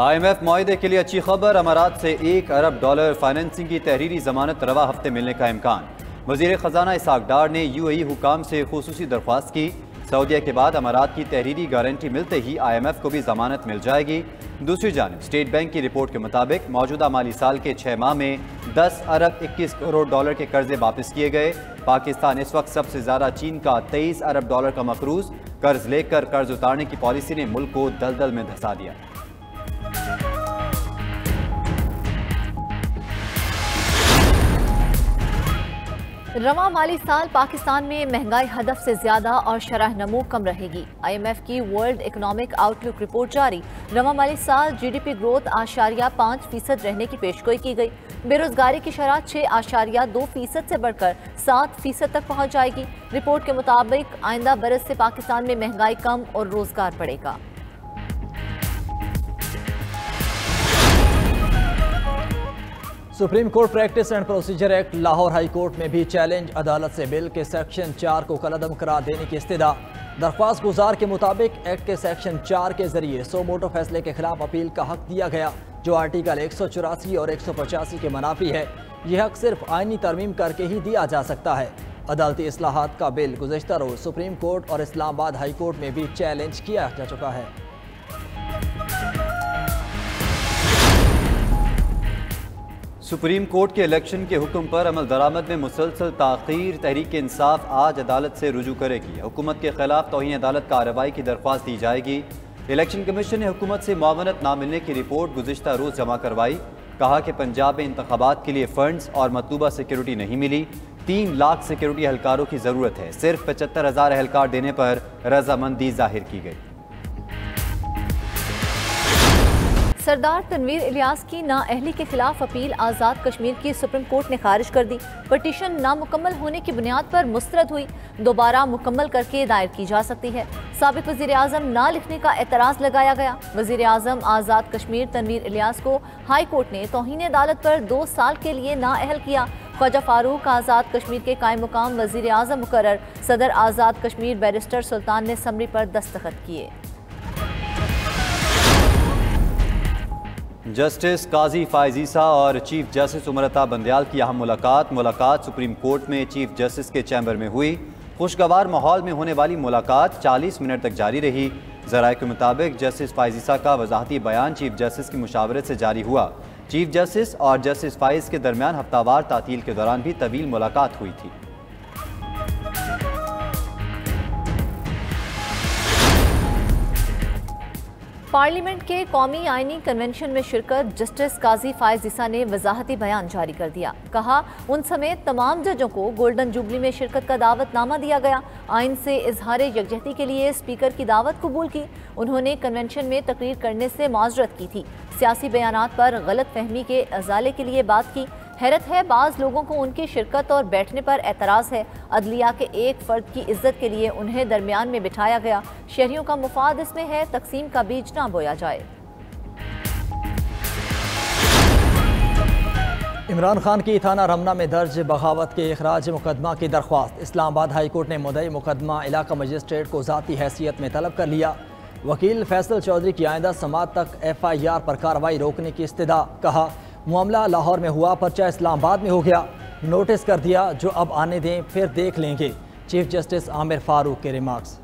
I am F माहे के लिए अच्छी खबर, अमारात से एक अरब डॉलर फाइनेंसिंग की तहरीरी जमानत रवा हफ़्ते मिलने का इम्कान। वज़ीर ख़जाना इसाक डार ने यू ए हुकाम से खसूसी दरख्वास्त की। सऊदिया के बाद अमारात की तहरीरी गारंटी मिलते ही आई एम एफ़ को भी जमानत मिल जाएगी। दूसरी जानब, स्टेट बैंक की रिपोर्ट के मुताबिक मौजूदा माली साल के छः माह में दस अरब इक्कीस करोड़ डॉलर के कर्जे वापस किए गए। पाकिस्तान इस वक्त सबसे ज़्यादा चीन का तेईस अरब डॉलर का मकरूज कर्ज लेकर कर्ज उतारने की पॉलिसी ने मुल्क को दलदल में धंसा दिया। रवा माली साल पाकिस्तान में महँगाई हदफ से ज़्यादा और शरह नमो कम रहेगी। आईएमएफ की वर्ल्ड इकोनॉमिक आउटलुक रिपोर्ट जारी। रवा माली साल जीडीपी ग्रोथ आशारिया पाँच फ़ीसद रहने की पेशगोई की गई। बेरोजगारी की शरह छः आशारिया दो फ़ीसद से बढ़कर सात फ़ीसद तक पहुँच जाएगी। रिपोर्ट के मुताबिक आइंदा बरस से पाकिस्तान में महँगाई कम और रोज़गार बढ़ेगा। Supreme Court practice and procedure act, Lahore High Court में भी चैलेंज, अदालत से बिल के सेक्शन चार को कलदम करार देने की इस्तः दरख्वास्त गुजार के मुताबिक एक्ट के सेक्शन चार के ज़रिए सो मोटो फैसले के खिलाफ अपील का हक दिया गया, जो आर्टिकल एक सौ चौरासी और एक सौ पचासी के मुनाफी है। यह हक सिर्फ़ आइनी तरमीम करके ही दिया जा सकता है। अदालती असलाहत का बिल गुजशत रोज सुप्रीम कोर्ट और इस्लामाबाद हाई कोर्ट में भी चैलेंज किया जा चुका है। सुप्रीम कोर्ट के इलेक्शन के हुक्म पर अमल दरामद में मुसलसल ताखीर, तहरीक इंसाफ आज अदालत से रुजू करेगी। हुकूमत के खिलाफ तोहन अदालत कार्रवाई की दरख्वास्त दी जाएगी। इलेक्शन कमीशन ने हुकूमत से मावनत ना मिलने की रिपोर्ट गुजशत रोज़ जमा करवाई। कहा कि पंजाब में इंतबात के लिए फंड्स और मतलूबा सिक्योरिटी नहीं मिली। तीन लाख सिक्योरिटी एहलकारों की ज़रूरत है। सिर्फ़ पचहत्तर हज़ार एहलकार देने पर रजामंदी ज़ाहिर की गई। सरदार तनवीर इलियास की नाअहली के खिलाफ अपील आज़ाद कश्मीर की सुप्रीम कोर्ट ने खारिज कर दी। पटिशन नामुकम्मल होने की बुनियाद पर मुस्तरद हुई। दोबारा मुकम्मल करके दायर की जा सकती है। सबक वज़ीर अजम ना लिखने का एतराज़ लगाया गया। वज़ीर अजम आज़ाद कश्मीर तनवीर इलियास को हाई कोर्ट ने तोहन अदालत पर दो साल के लिए नाअहल किया। ख्वाजा फारूक आज़ाद कश्मीर के कायम मुकाम वज़ीर अजम मुकर सदर आज़ाद कश्मीर बैरिस्टर सुल्तान ने समरी पर दस्तखत किए। जस्टिस काजी फायजीसा और चीफ जस्टिस उमरता बंदयाल की अहम मुलाकात मुलाकात सुप्रीम कोर्ट में चीफ जस्टिस के चैम्बर में हुई। खुशगवार माहौल में होने वाली मुलाकात 40 मिनट तक जारी रही। जराये के मुताबिक जस्टिस फायजीसा का वजाहती बयान चीफ जस्टिस की मुशावरत से जारी हुआ। चीफ जस्टिस और जस्टिस फाइज के दरमियान हफ्तावार तातील के दौरान भी तवील मुलाकात हुई थी। पार्लियामेंट के कौमी आइनी कन्वेंशन में शिरकत, जस्टिस काजी फायजिसा ने वजाहती बयान जारी कर दिया। कहा, उन समेत तमाम जजों को गोल्डन जुबली में शिरकत का दावतनामा दिया गया। आइन से इजहार यकजहती के लिए स्पीकर की दावत कबूल की। उन्होंने कन्वेंशन में तकरीर करने से माजरत की थी। सियासी बयान पर गलत फहमी के अजाले के लिए बात की। हैरत है, बाज़ लोगों को उनकी शिरकत और बैठने पर एतराज़ है। अदलिया के एक फ़र्द की इज़्ज़त के लिए उन्हें दरमियान में बिठाया गया। शहरियों का मुफाद इसमें है, तकसीम का बीज ना बोया जाए। इमरान खान की थाना रमना में दर्ज बगावत के अखराज मुकदमा की दरख्वास्त। इस्लामाबाद हाई कोर्ट ने मुदई मुकदमा इलाका मजिस्ट्रेट को ज़ाती हैसियत में तलब कर लिया। वकील फैसल चौधरी की आइंदा समात तक एफ़ आई आर पर कार्रवाई रोकने की इस्तः कहा। मामला लाहौर में हुआ, पर्चा इस्लामाबाद में हो गया। नोटिस कर दिया, जो अब आने दें, फिर देख लेंगे। चीफ जस्टिस आमिर फारूक के रिमार्क्स।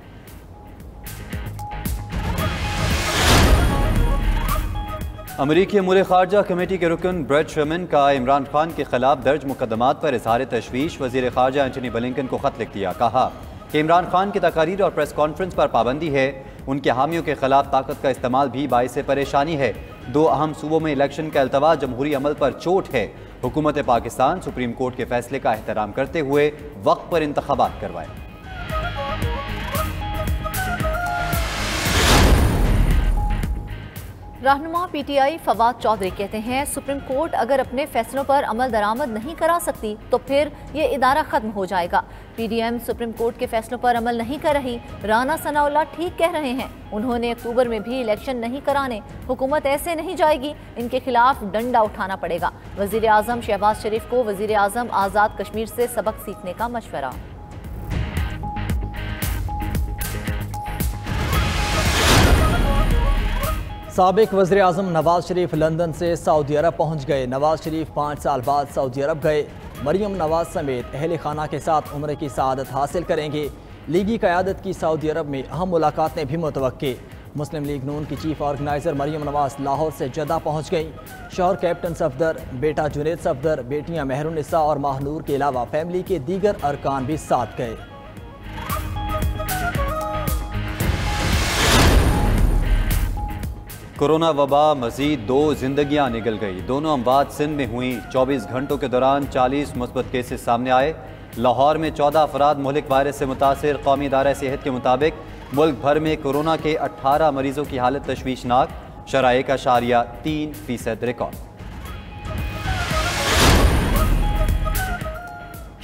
अमरीकी अमूर खारजा कमेटी के रुकन ब्रेड शर्मन का इमरान खान के खिलाफ दर्ज मुकदमात पर इजहार तशवीश। वज़ीर खारजा एंटनी बलिंकन को खत लिख दिया, कहा कि इमरान खान की तकारीर और प्रेस कॉन्फ्रेंस पर पाबंदी है। उनके हामियों के खिलाफ ताकत का इस्तेमाल भी बायस परेशानी है। दो अहम सूबों में इलेक्शन का अल्तवा जमहूरी अमल पर चोट है। हुकूमत पाकिस्तान सुप्रीम कोर्ट के फैसले का एहतराम करते हुए वक्त पर इंतबात करवाए। रहनुमा पीटीआई फवाद चौधरी कहते हैं, सुप्रीम कोर्ट अगर अपने फैसलों पर अमल दरामद नहीं करा सकती तो फिर ये इदारा खत्म हो जाएगा। पीडीएम सुप्रीम कोर्ट के फैसलों पर अमल नहीं कर रही। राना सनाउल्ला ठीक कह रहे हैं, उन्होंने अक्टूबर में भी इलेक्शन नहीं कराने, हुकूमत ऐसे नहीं जाएगी, इनके खिलाफ डंडा उठाना पड़ेगा। वज़ीर आज़म शहबाज शरीफ को वज़ीर आज़म आज़ाद कश्मीर से सबक सीखने का मशवरा। सबक वजी अजम नवाज़ शरीफ लंदन से सऊदी अरब पहुँच गए। नवाज़ शरीफ पाँच साल बाद सऊदी अरब गए। मरियम नवाज़ समेत अहल खाना के साथ उम्र की शहादत हासिल करेंगे। लीगी क़्यादत की सऊदी अरब में अहम मुलाकातें भी मुतव मुस्लिम लीग नून की चीफ ऑर्गेनाइज़र मरियम नवाज़ लाहौर से जदा पहुँच गई। शोहर कैप्टन सफदर, बेटा जुनेद सफदर, बेटियाँ मेहरुनिसा और माहनूर के अलावा फैमिली के दीगर अरकान भी साथ गए। कोरोना वबा, मजीद दो जिंदगियाँ निकल गई। दोनों अमवात सिंध में हुई। 24 घंटों के दौरान 40 मुस्बत केसेस सामने आए। लाहौर में 14 अफराद मलिक वायरस से मुतासर। कौमी इदारा सेहत के मुताबिक मुल्क भर में कोरोना के 18 मरीजों की हालत तशवीशनाक। शराय का शारिया तीन फ़ीसद रिकॉर्ड।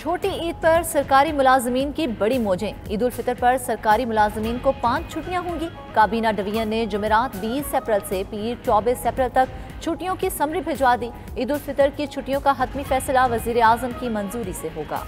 छोटी ईद पर सरकारी मुलाजमीन की बड़ी मौजें। ईद उल फितर पर सरकारी मुलाजमीन को पाँच छुट्टियाँ होंगी। काबीना डिवीज़न ने जुमेरात 20 अप्रैल से पीर 24 अप्रैल तक छुट्टियों की समरी भिजवा दी। ईद उल फितर की छुट्टियों का हतमी फैसला वज़ीर आज़म की मंजूरी से होगा।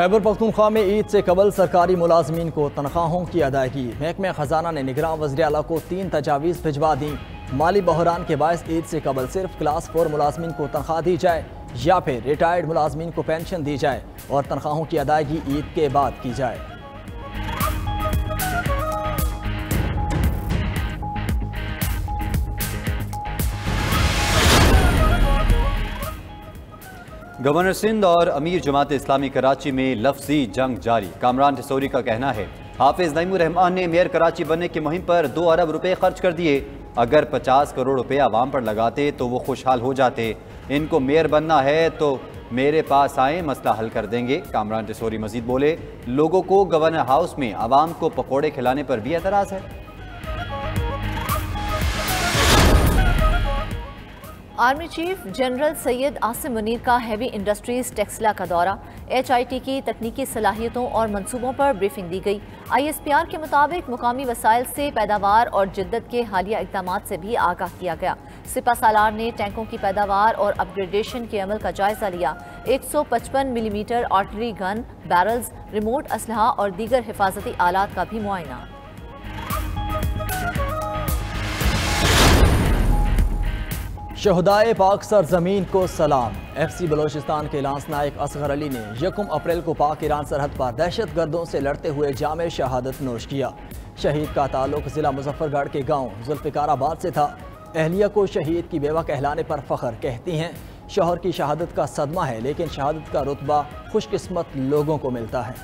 खैबर पख्तूनख्वा में ईद से कबल सरकारी मुलाजमीन को तनख्वाहों की अदायगी। महकमे ख़जाना ने निगरान वजी अला को तीन तजावीज़ भिजवा दी। माली बहरान के बायस ईद से कबल सिर्फ़ क्लास फोर मुलाजमीन को तनख्वाह दी जाए या फिर रिटायर्ड मुलाजमीन को पेंशन दी जाए और तनख्वाहों की अदायगी ईद के बाद की जाए। गवर्नर सिंध और अमीर जमात इस्लामी कराची में लफ्जी जंग जारी। कामरान टिसोरी का कहना है, हाफिज नईम रहमान ने मेयर कराची बनने की मुहिम पर दो अरब रुपए खर्च कर दिए। अगर पचास करोड़ रुपए आवाम पर लगाते तो वो खुशहाल हो जाते। इनको मेयर बनना है तो मेरे पास आए, मसला हल कर देंगे। कामरान टिसोरी मजीद बोले, लोगों को गवर्नर हाउस में आवाम को पकौड़े खिलाने पर भी एतराज़ है। Army chief general Syed Asim Munir का हैवी इंडस्ट्रीज़ टेक्सला का दौरा। एचआईटी की तकनीकी सलाहियतों और मंसूबों पर ब्रीफिंग दी गई। आईएसपीआर के मुताबिक मुकामी वसाइल से पैदावार और जिद्दत के हालिया इकदाम से भी आगाह किया गया। सिपा सालार ने टैंकों की पैदावार और अपग्रेडेशन के अमल का जायजा लिया। 155 millimetre artillery gun barrels remote असलहा और दीगर हिफाजती आलात का भी मुआयना। शहदाय पाक सरजमीन को सलाम। एफ़ सी बलोचिस्तान के लांस नायक असगर अली ने यकम अप्रैल को पाक ईरान सरहद पर दहशत गर्दों से लड़ते हुए जाम शहादत नोश किया। शहीद का ताल्लुक जिला मुजफ्फरगढ़ के गाँव जुल्फ़िकाराबाद से था। अहलिया को शहीद की बेवा कहलाने पर फ़ख्र कहती हैं, शोहर की शहादत का सदमा है, लेकिन शहादत का रुतबा खुशकस्मत लोगों को मिलता है।